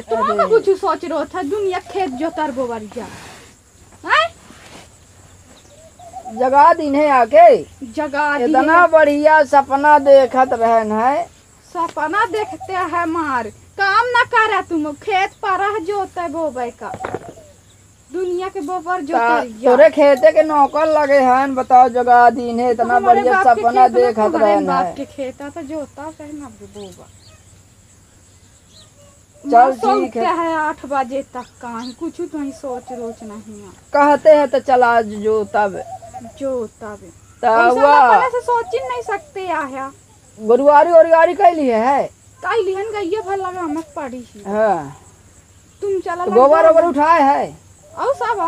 भैया तुम ना कुछ सोच रहे था दुनिया खेत जोतर बोवर जा। जगा दिन है आके। जगा इतना बढ़िया सपना देखत रहन है। सपना देखते है मार। काम ना करे तुम खेत पर जोते बोबे का। दुनिया के बोबर ता- जोतर तोरे खेते के नौकर लगे हैं बताओ जगा दिन है इतना बढ़िया सपना खेत देखत रहन बाप के खेता तो जोता कहना बोबा चल ठीक है। है आठ बजे तक कहीं कुछ तो ही सोच रोच नहीं है। कहते हैं तो चला जो तब। जो तब। से सोच ही नहीं सकते आया गुरुवारी ओरियारी कैली है? काई लिहन गई भर लगा मत पड़ी ही। हाँ। तुम चला तो गोबर ओबर उठाए है? और सब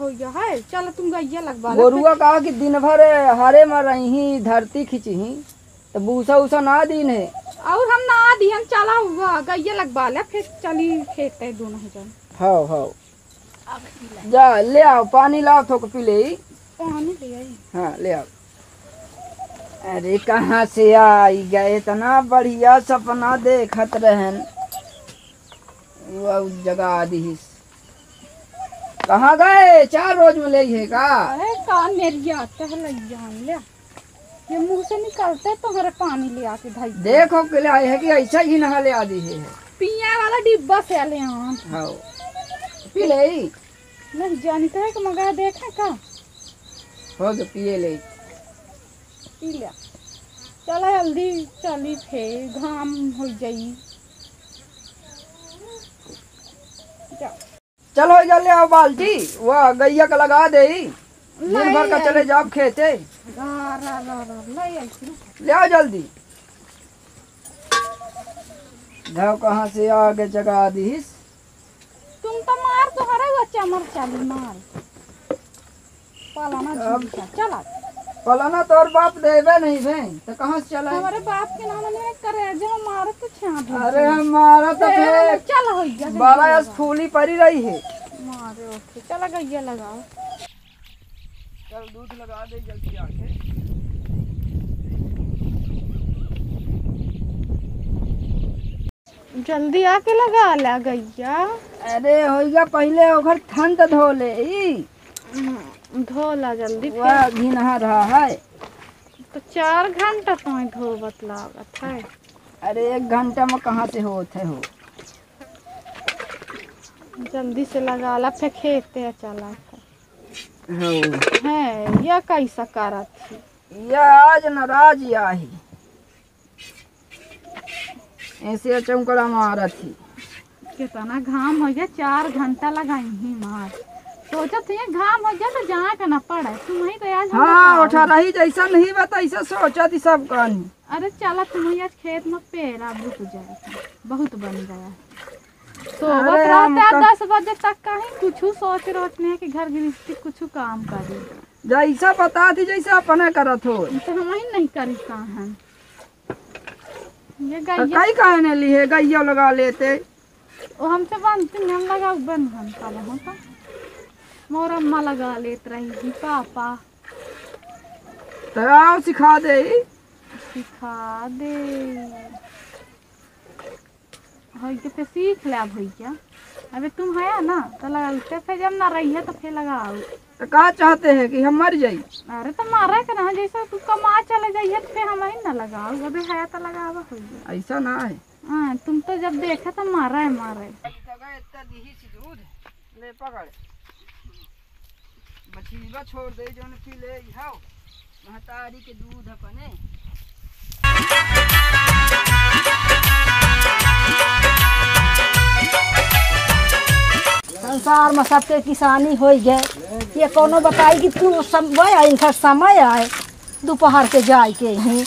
हो गया है। चल तुम गैया लगवा गोरुआ कहा कि दिन भर हरे मर रही धरती खिंची तो भूसा उसा ना दिन है और हम ना दिहन चला हुआ गैया लगवा ले फिर चली खेत है दोनों ही जन। हाँ हाँ जा ले आओ पानी लाओ थोक पी ले। पानी ले आई। हाँ ले आओ। अरे कहाँ से आई? गए इतना बढ़िया सपना देखत रहन। वो जगह दी कहाँ गए? चार रोज में ले है का? अरे का मेरी आते है लैया ले ये मुँह से निकलते तो हमारे पानी ले आके धाई देखो के लिए आए है कि ऐसा ही नहा ले आदि है। पिया वाला डिब्बा से ले आन हाँ पी ले नहीं जानी तो है कि मगा देखे का हो गया पिए ले। पी लिया। चला जल्दी चली फिर घाम हो जाई। चलो जा ले आओ बाल्टी वह गैया का लगा दे। दिन भर का चले जाओ खेते ले आओ जल्दी। जाओ कहाँ से आगे जगा दी तुम तो मार तो हरे वो चमर चाली मार। पालाना चला। पलाना तो और बाप देवे नहीं भे तो कहाँ से चला हमारे बाप के नाम नहीं करे जो मार तो छाप अरे हमारा तो चल हो गया बारह फूली पड़ी रही है। मारे ओके चला गैया लगाओ। चल दूध लगा दे जल्दी आके। जल्दी आके लगा ला गैया। अरे होइगा पहले ओकर थन तो धो ले ई। धोला जल्दी फिर। वह घिनहा रहा है। तो चार घंटा तो धोबत लागत है। अरे एक घंटा में कहाँ से होते हो? जल्दी से लगा ला फिर खेते चला। हो। है यह कैसा करत थी यह आज नाराज़ आही ऐसे चौकड़ा मारा थी। कितना घाम हो गया चार घंटा लगाई ही मार। सोचा थी घाम हो गया तो जहाँ का ना पड़े तुम ही तो आज हाँ उठा रही जैसा नहीं बता ऐसा सोचा थी सब कहानी। अरे चला तुम आज खेत में पेड़ा रुक जाए बहुत बन गया। है रहते तो- दस बजे तक कहीं कुछ सोच रोच नहीं कि घर गृहस्थी कुछ काम करे। जैसा बता थी जैसा अपने करत हो। तो हम ही नहीं करी कहाँ ये तो गैया कई कहने लिए गैया लगा लेते। वो हमसे बनती हम लगा हम का का। मोर अम्मा लगा लेत रही थी पापा। तो आओ सिखा दे। सिखा दे। होई के फिर सीख ले भैया अबे तुम है ना तो लगाते फिर जब ना रही है तो फिर लगाओ तो का चाहते हैं कि हम मर जाई? अरे तो मारे के ना जैसे तू कमा चले जाइए तो फिर हम ही ना लगाओ अबे है तो होइए ऐसा ना है। हाँ तुम तो जब देखे तो मारा है मारे दूध। ले पकड़। बछीबा छोड़ दे जोन पी ले महतारी के दूध अपने। संसार में सबके किसानी हो गए। ये कोनो बताई कि तू समय आए इनका समय आए दोपहर के जाए के ही।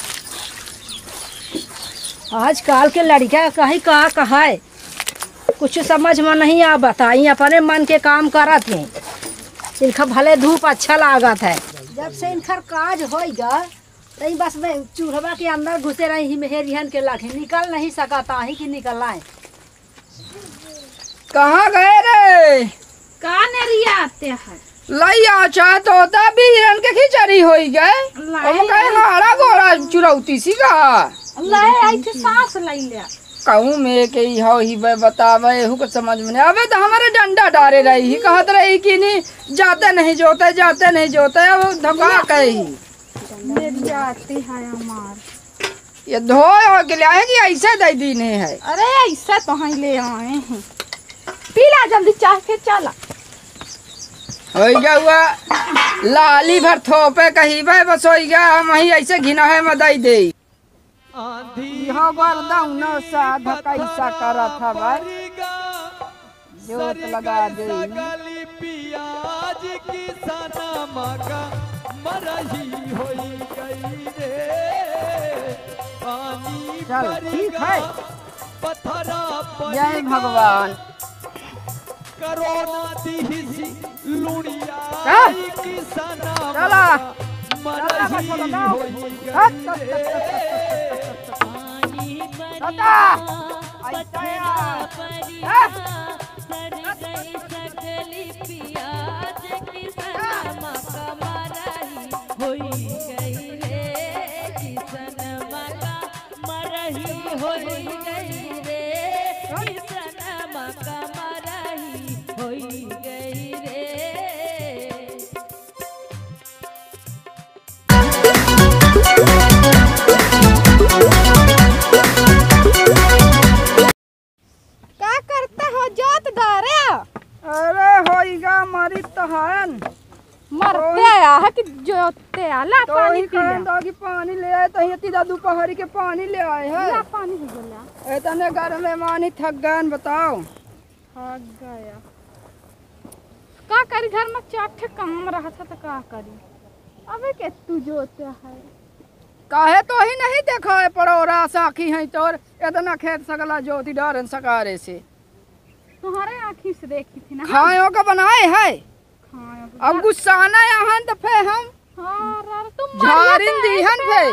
आजकल के लड़का कहीं कहा कहा कुछ समझ में नहीं आ बताई, अपने मन के काम करत हैं। इनका भले धूप अच्छा लागत है। जब से इनका काज हो गया नहीं बस मैं चूल्हा के अंदर घुसे रही मेहरियन के लाठी निकल नहीं सकता ही कि निकल आए। कहाँ गए रे? का नरिया आते हैं? लैया चाह तो होता भी हिरन के खिचड़ी हो गए। लाई हम कहे हाड़ा गोड़ा चुरौती सी का। ले आई थी सांस ले। लिया कहूँ में के हो ही बे बतावे हु समझ में नहीं आवे तो हमारे डंडा डारे रही ही कहत रही कि नहीं जाते नहीं जोते जाते नहीं जोते अब धका कही मेरी आती है हमार। ये धोए हो के लिए ऐसे दे दीने है। अरे ऐसा तो हम ले आए हैं। पीला जल्दी चाय के चला। हुआ लाली भर थोपे कही बस हो गया हम ही ऐसे घिना है मदाई दे। यहाँ बरदाऊ साध कैसा करा था भाई जोत लगा दे। गली की सनमा का मरही होई गई रे पानी चल ठीक है। पथरा जय भगवान। करोना दीसी लुड़िया चल। की सनमा चला मरही चला, होई पानी गई हट, परिया सर ऐसा सकली क्या कि जोतते आला तो पानी पी कहन दो कि पानी ले आए तो ये तीदा दोपहर के पानी ले आए ला है पानी हो गया इतने घर में मानी थक गए बताओ। थक गया का करी घर में चार काम रहा था तो का करी? अबे के तू जोते है। काहे तो ही नहीं देखा है पड़ोरा साखी है तोर इतना खेत सकला ज्योति डरन सकारे से। तुम्हारे आँखी से देखी थी ना। खायों का बनाए हाँ। अब गुस्साना यहाँ तो फे हम हाँ झारिन तो दीहन फे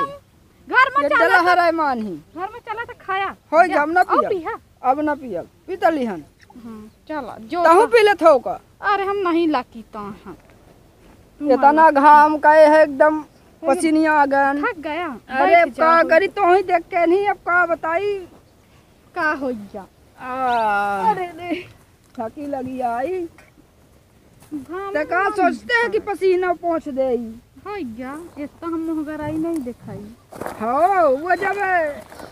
घर में चला डला हराय मानही घर में चला तो खाया। हो जा, हम न पिया। अब न पियल पीतली हन। हाँ चला जो तहु पी ले थो का अरे हम नहीं लाकी तो हाँ। तू इतना घाम का है एकदम पसीनिया गन थक गया। अरे अब का करी तो ही देख के नहीं अब का बताई। का हो आ, अरे थकी लगी आई। ते सोचते हैं कि पसीना पहुँच दे हो। इतना हम मुहगराई नहीं दिखाई। हो वो जब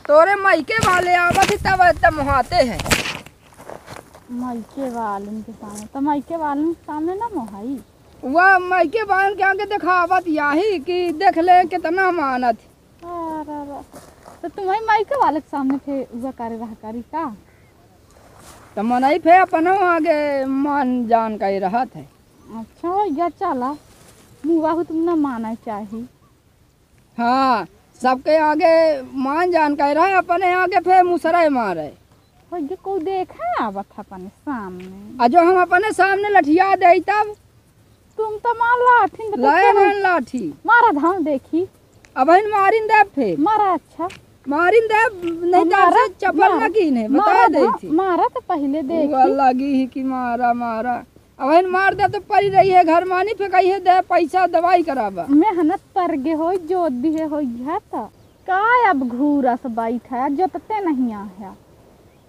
तोरे मायके वाले आवत तब तब मुहाते हैं। माइके वालन के सामने। तो माइके वालन के सामने ना मोहाई। वह मायके वालन के आगे दिखावत यही कि देख ले कितना मानत। तो तुम्हारी माइके वाले के सामने फिर हुआ करे रहा करी का तो मनई फे अपनो आगे मान जान का ही रहत है। अच्छा गया चला। मुँह तुम ना माना चाहिए हाँ सबके आगे मान जान का ही रहा अपने आगे फे मुसराय मारे। गया को देखा आवत अपने सामने? आ जो हम अपने सामने लठिया दे तब? तुम तो मार लाठी लाए लाठी। मारा धान देखी। अब हन मारिन दे फे। मारा अच्छा। मारिन दे नहीं तो चप्पल लगी ने बता दे थी मारा तो पहले वो लगी ही कि मारा मारा। अब हन मार दे तो पड़ी रही है घर मानी फेंकाई है दे पैसा दवाई कराबा मेहनत पर गे हो जोत दिए हो गया तो। का अब घूरा से बैठा जोतते नहीं आया।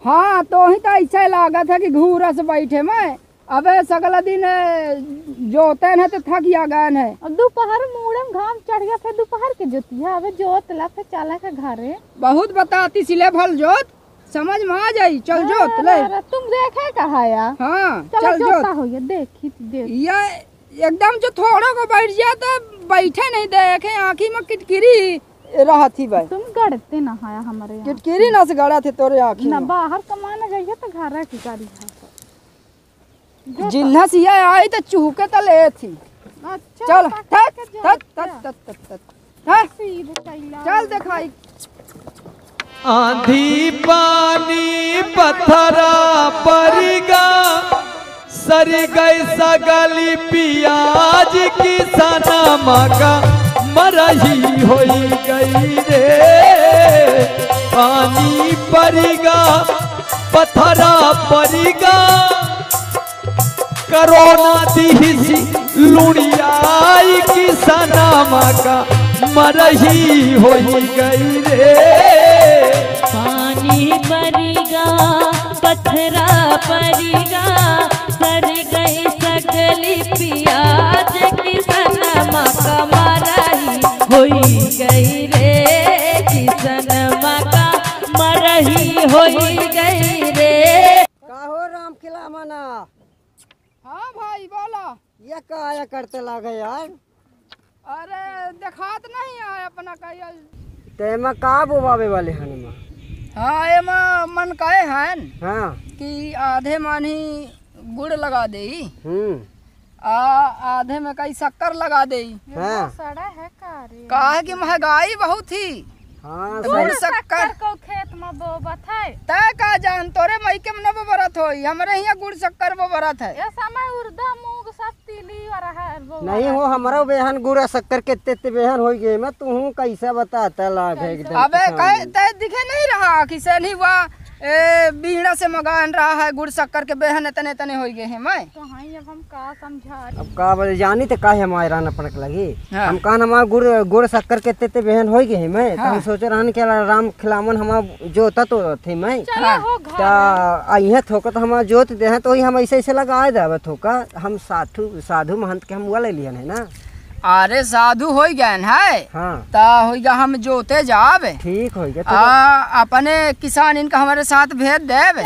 हाँ तो ही तो ऐसा लागत है कि घूरा से बैठे मैं। अबे सगला दिन जोते है तो थक या गए है। दोपहर मुड़े में घाम चढ़ गया फिर दोपहर के जोतिया अब जोत ला फिर चला के घरे बहुत बताती सिले भल जोत। समझ में आ जाई? चल जोत ले। तुम देखे कहा या? हाँ चलो चल जोता हो ये देखी देख। ये एकदम जो थोड़ा को बैठ जाता बैठे नहीं देखे आँखी में किटकिरी रहा थी भाई। तुम गड़ते ना हाया हमारे किटकिरी ना से गड़ा थे तोरे आँखी ना बाहर कमाने गई है तो घर की गाड़ी है जिन्हा सिया आई तो चूके तो ले थी। अच्छा चल थक थक थक हाँ, सीधे चला दिखाई। आंधी पानी पत्थरा परिगा सर गई सगली पियाज की सनमा का मरही होई गई रे। पानी परिगा पत्थरा परिगा। करोना दीसी लुड़ियाई की सनमा का मरही होई गई रे। पानी परिगा पथरा परिगा सर गई सकली पियाज किसन मका मरही होई गई रे। किसन मका मरही होई गई रे। का हो राम खिला मना हाँ भाई बोलो। ये का आया करते लागे यार? अरे देखात नहीं है अपना कहिया ते में का बोबावे वाले हन में हाँ एमा मन कहे हैं हाँ। कि आधे मानी गुड़ लगा दे हम्म। आ आधे में कई शक्कर लगा दे हाँ। सड़ा है का रे कहा कि महँगाई बहुत थी। हाँ शक्कर को खेत में बोबत है का जान तोरे मई के में न बरत होई? हमरे यहाँ गुड़ शक्कर बरत है। ये समय उर्दा मूंग सब तिली और है नहीं हो हमारा बेहन गुड़ा शक्कर के ते बेहन हो गए मैं तू कैसा बताता लाग है एकदम अबे कह ते दिखे नहीं रहा किसे नहीं हुआ। ए, बीड़ा से मगान रहा है गुड़ शक्कर के बेहन इतने इतने हो गए हैं मैं। कहाँ अब हम का समझा अब का बोले जानी तो काहे हमारे रहना पड़क लगी? हाँ। हम कहा हमारा गुड़ गुड़ शक्कर के ते बेहन हो गए हैं मैं। तो हम सोचे रहन के राम खिलामन हमारा जोता तो थे मैं। हाँ। ता अइहे थोका तो हम जोत दे हैं तो हम ऐसे ऐसे लगा देवे थोका। हम साधु साधु महंत के हम हुआ ले लियन है ना। अरे साधु हो गए है। हाँ। ता हो हम जोते जाब। ठीक हो गया अपने किसान इनका हमारे साथ भेज देव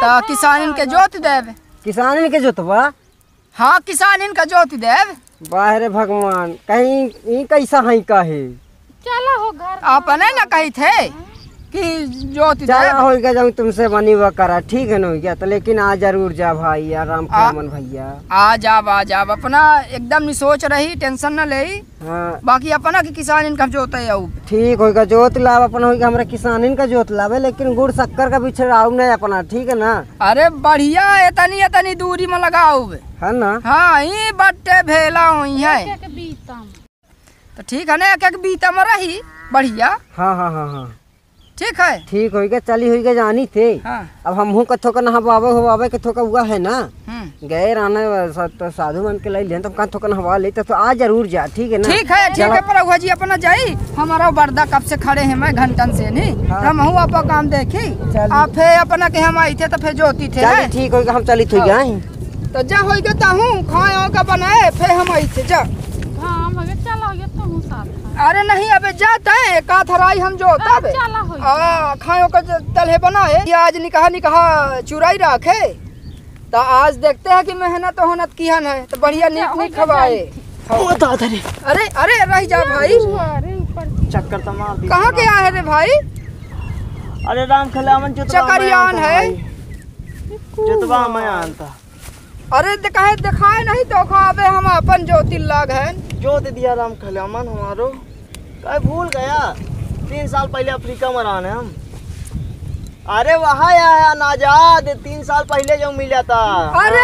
ता किसान इनके जोत देव किसान इनके जोतवा हाँ किसान इनका जोत देव बाहरे भगवान कहीं कैसा है? कहे चलो हो घर। अपने न कही थे। कि देब हो गया जब तुमसे बनी हुआ करा ठीक है ना हो तो लेकिन आ ज़रूर जा भाई यार राम खिलामन भैया। आ जाब आ जाब अपना एकदम नहीं सोच रही टेंशन न ले। हाँ। बाकी अपना कि किसान इनका जोते आऊ ठीक होगा जोत लाभ अपना होगा हमरा किसान का जोत लावे लेकिन गुड़ शक्कर का बिछड़ाऊ नहीं अपना ठीक है ना? अरे बढ़िया इतनी इतनी दूरी में लगाऊ है ना? हाँ ये बट्टे भेला हुई है। तो ठीक है ना एक एक बीता में रही बढ़िया। हाँ हाँ हाँ हाँ। ठीक है? ठीक हो गया चली हो गया जानी थे। हाँ। अब हम हूँ कथो का नहवावे हुआवे के थोका हुआ है ना? हम्म। गए रहने तो साधु मन के ले तो कहाँ थोका नहवा लेते तो आ ज़रूर जा ठीक है ना? ठीक है ठीक है प्रभु जी अपना जाई। हमारा बर्दा कब से खड़े हैं मैं घंटन से नहीं। हम हूँ आपका काम देखी। आप फिर अपना के हम आई थे तो फिर जोती थे ठीक हो गया हम चली थी गए तो जा हो गया हूँ खाए का बनाए फिर हम आई थे जा हाँ मगर चलो ये तुम साथ अरे नहीं अबे जाता है का थराई हम जो तब। हो आ खाओ का तलहे बनाए ये आज निकाह निकाह चुराई रखे। तो आज देखते हैं कि मेहनत होनत किहन है तो बढ़िया नीक नीक खवाए अरे अरे रह जा भाई। अरे ऊपर चक्कर तो मार दी। कहाँ के आए रे भाई? अरे राम खिलावन जुतवा चकरियान है। जुतवा मैं आनता। अरे दिखाए दिखाए नहीं तो अबे हम अपन ज्योति लाग है। जोत दिया राम खलेमन हमारो। भूल गया, तीन साल पहले अफ्रीका में रहने हम। अरे वहाँ आया नाजाद तीन साल पहले जो मिला था। अरे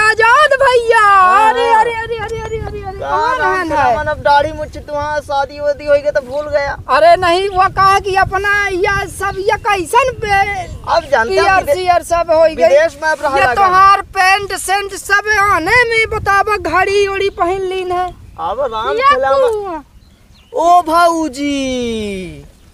आज़ाद भैया। अरे अरे अरे अरे अरे अरे अरे कौन है अब दाढ़ी मुझ वहाँ शादी वादी हो गई तो भूल गया। अरे नहीं वो कहा कि अपना या सब ये कैसन पे अब जानते हो सब हो गई। विदेश में अब रहा ये लगा। तोहार पेंट सेंट सब आने में बतावा घड़ी उड़ी पहन लीन है। अब राम तू ओ भाऊजी।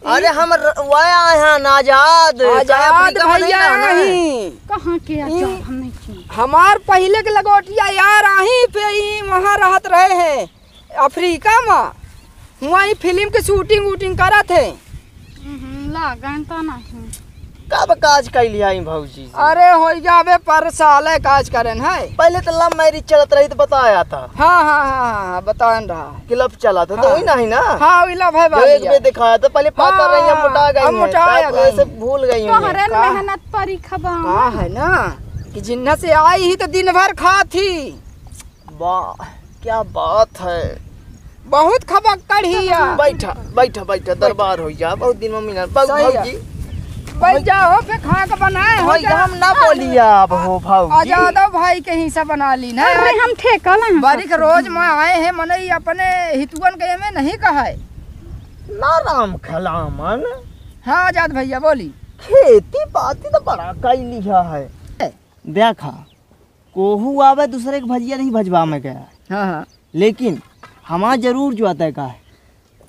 अरे हम आए हैं नाजाद। आज़ाद भैया नहीं। कहाँ के हम नहीं हमार पहले के लगोटिया यार आही पे ही वहाँ रहत रहे हैं। अफ्रीका में। वहीं फ़िल्म के शूटिंग वूटिंग करत है। लागन तो नहीं। कब काज कर लिया ही भाऊजी अरे हो जावे पर साल है काज करन है। पहले तो लव मैरिज चलत रही तो बताया था। हाँ हाँ हाँ हाँ बतान रहा। क्लब चला था हाँ, तो हाँ। वही नहीं ना? हाँ विला भाई जो एक में दिखाया था पहले पाता हाँ, रही है मोटा गई मोटा गई। ऐसे भूल गई हूँ। मेहनत परी खबा। कहा है ना? कि जिन्ना से आई ही तो दिन भर खा थी। वाह क्या बात है। बहुत खबक्कड़ ही है। बैठा बैठा बैठा दरबार हो जा बहुत दिन मम्मी ने। बहुत जाओ खा के बनाए हो हम ना बोलिए आप हो भाऊजी आजादो भाई के हिस्सा बना ली ना। अरे हम ठेका ना बारिक रोज में आए हैं मनई अपने हितुअन के में नहीं कहा है ना राम खलामन हाँ आज़ाद भैया बोली। खेती बाती तो बड़ा कई लिया है। देखा कोहू आवे दूसरे के भजिया नहीं भजवा में गया। हाँ हाँ। लेकिन हमारा ज़रूर जो आता है का है।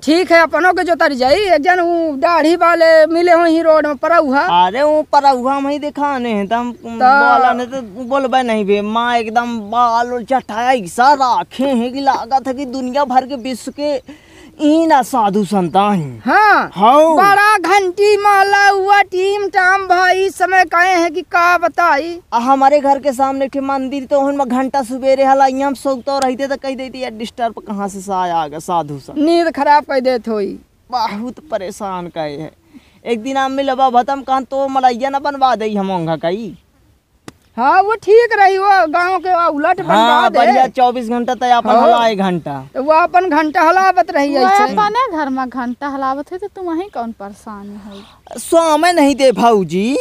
ठीक है अपनों के जो तर जाई एक जन दाढ़ी वाले मिले हो ही रोड में परा हुआ अरे वो पर हुआ हम ही दिखाने हैं तम बोला नहीं तो बोलबे नहीं बे माँ एकदम बाल और चटाई सा राखे हैं कि लागत है कि दुनिया भर के विश्व के ई साधु संतान। हैं। हाँ हाँ बड़ा घंटी माला हुआ टीम टाम भाई समय कहे हैं कि का बताई? हमारे घर के सामने के मंदिर तो उनमें घंटा सवेरे हला यहाँ सोचते रहते तो कह देती यार डिस्टर्ब कहाँ से सा आ गया साधु सा नींद खराब कर देत होई। बहुत परेशान कहे है। एक दिन आम मिल भतम कहाँ तो मलैया न बनवा दे हम कई? हाँ वो ठीक रही वो गाँव के उलट हाँ बढ़िया चौबीस घंटा तय अपन हाँ। हला एक घंटा। तो वो अपन घंटा हलावत रही अपने घर में घंटा हलावत है तो तुम वही कौन परेशानी है? स्वामी नहीं दे भाजी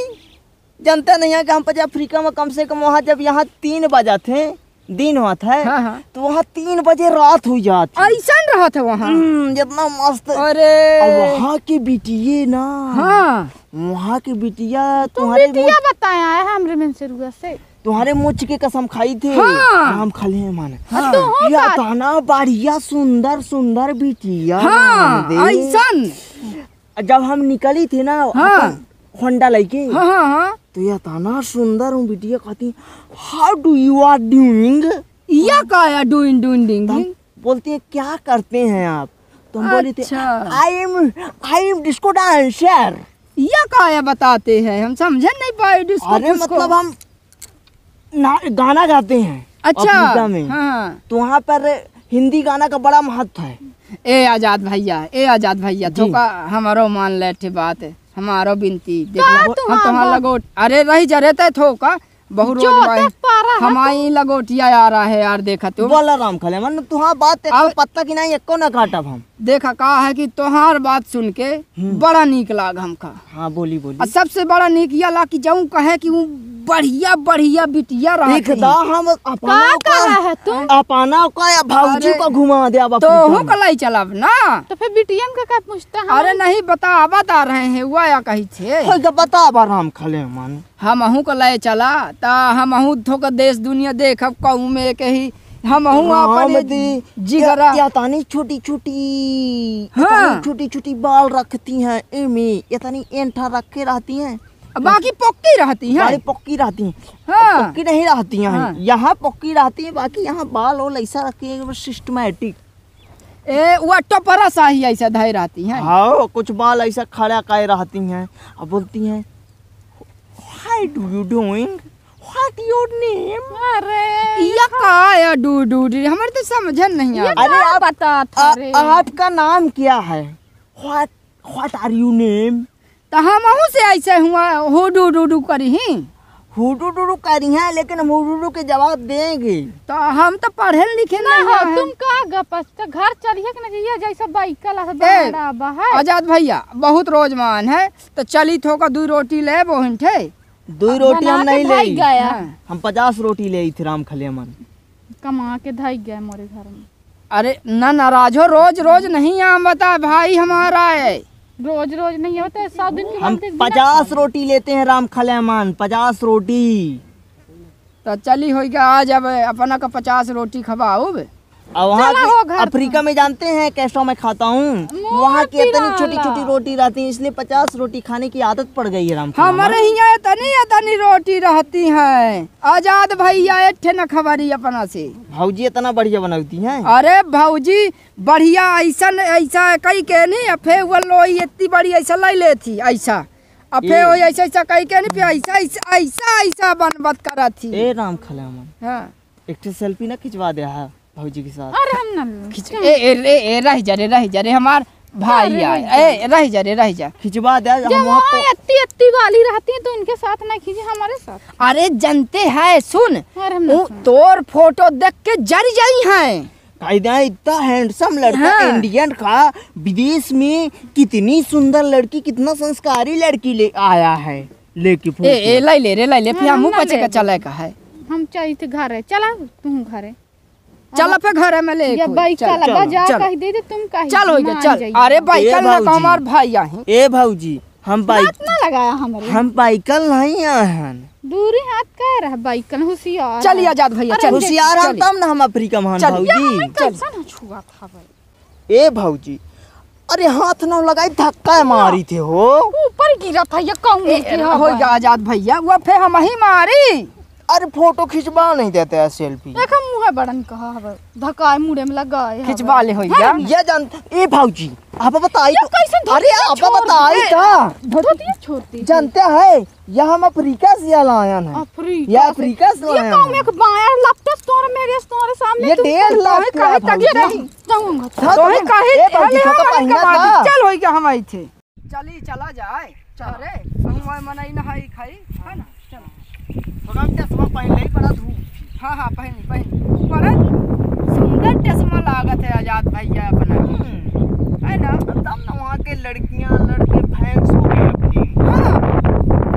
जनता नहीं है कि हम पचास अफ्रीका में कम से कम वहाँ जब यहाँ तीन बजा थे दिन हुआ था हाँ हाँ। तो वहाँ तीन बजे रात हो जाती। ऐसा रहा था वहाँ? हम्म, जितना मस्त। अरे। वहाँ की बिटिये ना। हाँ। वहाँ की बिटिया तुम्हारे बिटिया बताया है हमरे में से से। तुम्हारे मुझ के कसम खाई थे। हाँ। हम खले हैं माने। हाँ। या ताना बढ़िया सुंदर सुंदर बिटिया हाँ ऐसा जब हम निकली थी ना हाँ। होंडा लेके हाँ हाँ हाँ। तो यह ताना सुंदर हूँ बिटिया कहती how do you are doing या का है डूइंग डूइंग डिंग बोलती है क्या करते हैं आप? तुम बोली थी अच्छा। I am I am disco dancer या का है बताते हैं हम समझ नहीं पाए डिस्को अरे मतलब हम ना, गाना गाते हैं अच्छा। में। हाँ तो वहाँ पर हिंदी गाना का बड़ा महत्व है। ए आज़ाद भैया ए आज़ाद भैया तो का हमारो मान लेठे बात है। हमारो बिनती। देख हम तुम्हारा लगोट अरे रही जरे ते थो का। बहु रोज जो ते हमारी लगोटिया आ रहा है यार देखा तू। बोला राम खले मन तुहाँ बात अब- पत्ता की नहीं एको ना काटब हम देखा का है कि तुहार बात सुन के बड़ा नीक लाग हमका। हाँ बोली बोली। सबसे बड़ा नीक ये ला कि जाऊँ कहे कि वो बढ़िया बढ़िया बिटिया रहा हम अपना का है तुम अपना का अरे, को घुमा दे अब तो हूँ। कलाई चलब ना। तो फिर बिटियन का क्या पूछता है? अरे नहीं बता बता रहे हैं हुआ या कही थे होय के बता बा राम खले मन। हम अहू को लय चला ता हम अहू थोक देश दुनिया देखब कहूँ में के ही हम अहू राम जिगरा। या तानी छोटी छोटी हाँ। छोटी छोटी बाल रखती हैं एमे ये तानी एंठा रख के रहती हैं। बाकी पक्की रहती सारी हैं पक्की रहती हैं। हाँ। पक्की नहीं रहती हैं। हाँ। यहाँ पक्की रहती है बाकी यहाँ बाल और ऐसा रखती है सिस्टमेटिक ए वो टपरा सा ही ऐसा धय रहती हैं। हाँ कुछ बाल ऐसा खड़ा काय रहती हैं। अब बोलती हैं hi do you doing what your name अरे या का या डू डू हमारे तो समझ नहीं आ अरे आप बता आपका नाम क्या है? What what are you name तो हम अहू से ऐसे हुआ हो डू डू डू करी ही? हुडू डुडू करी हैं लेकिन हम हुडू के जवाब देंगे। तो हम तो पढ़े लिखे ना नहीं हो तुम का गपस तो घर चलिए कि ना जइया जैसा बाइक ला ए, बड़ा बा है आज़ाद भैया बहुत रोजमान है तो चली थोका दू रोटी ले बोहिन थे दो रोटी हम नहीं ले। गया। हाँ। हम पचास रोटी ले थे राम खलियामन कमा के धई गए मोरे घर में। अरे न नाराज़ हो रोज रोज नहीं आम बता भाई हमारा है। रोज रोज नहीं होते सात दिन के हम पचास रोटी लेते हैं राम खलेमान पचास रोटी तो चली होगा आज अब अपना का पचास रोटी खवाओ बे। और वहाँ अफ्रीका में जानते हैं कैसा मैं खाता हूँ। वहाँ की इतनी छोटी छोटी रोटी रहती है इसलिए पचास रोटी खाने की आदत पड़ गई है राम हमारे यहाँ इतनी इतनी रोटी रहती है। आज़ाद भैया एठे न खबरी अपना से। भाजी इतना बढ़िया बनाती है। अरे भाजी बढ़िया ऐसा ऐसा कई के नहीं अफे वो लोई इतनी बड़ी ऐसा ले लेती ऐसा। अफे ऐसा ऐसा कई के नहीं ऐसा ऐसा ऐसा ऐसा बनबत करा थी राम खलियामन हाँ। एक सेल्फी ना खिंचवा दे है भाजी के साथ। अरे हम ना खिंच। ए ए ए, ए रह जा रे रह जा रे हमार भाई आए। ए रह जा रे रह जा। खिंचवा दे हम वहाँ वहाँ इतनी इतनी वाली रहती है तो इनके साथ ना खींचे हमारे साथ। अरे जनते है सुन। उ, तोर फ़ोटो देख के जर जाई है। कायदा इतना हैंडसम लड़का हाँ। इंडियन का विदेश में कितनी सुंदर लड़की कितना संस्कारी लड़की ले आया है। लेके ए फ़ोटो ए ले ले रे ले ले फिर हाँ, हमू ना पचे का चले का है। हम चाहिए थे है। चला तू घरे चल पे घर में ले या कोई, चल, का लगा जा चल। कह दे दे तुम कह। चल हो गया चल। अरे बाइकल ना भाऊजी। हमार भाई आही ए भाऊजी हम बाइक ना लगाया हमारे हम बाइकल नहीं आए हैं। दूरी हाथ कह रहा बाइक का होशियार चल आज़ाद भैया चल। होशियार हम चल। तब ना हम अफ्रीका महान चल। भाऊजी। ना छुआ था भाई। ए भाऊजी अरे हाथ न लगाई धक्का मारी थे हो। ऊपर गिरा था ये कौन हो गया आज़ाद भैया वो फे हम ही मारी। अरे फ़ोटो खिंचवा नहीं देते हैं सेल्फी। देखा मुँह बड़न कहा हवे धकाए मुड़े में लगाए। खिंचवा ले हो गया ये जान ए भाऊजी आप बताई ये कैसे तो अरे आप बताई? था धोतिया छोड़ती जानते है यह हम अफ्रीका से लाया है अफ्रीका ये अफ्रीका से ये लाया कौन है एक बाया लपटस तोरे मेरे तोरे सामने ये डेढ़ लाख का काहे भाऊजी। तक ये जाऊँगा। तो ही कही ए भाऊजी चले तो पहिना था। चल हो गया हम आई थे। चली चला जाए। चल रे। हम मनाई नहाई खाई। है ना चल थोड़ा चश्मा पहन ले बड़ा धूप हाँ हाँ पहन पहन। पर सुंदर चश्मा लागत है आज़ाद भैया अपना। हम्म। है ना? तब ना वहाँ के लड़कियाँ लड़के फैंस हो गए अपने। हाँ।